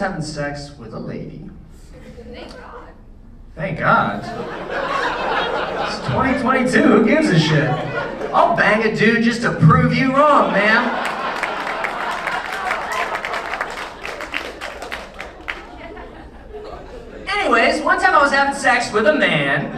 having sex with a lady. Thank God. Thank God. It's 2022. Who gives a shit? I'll bang a dude just to prove you wrong, man. Anyways, one time I was having sex with a man,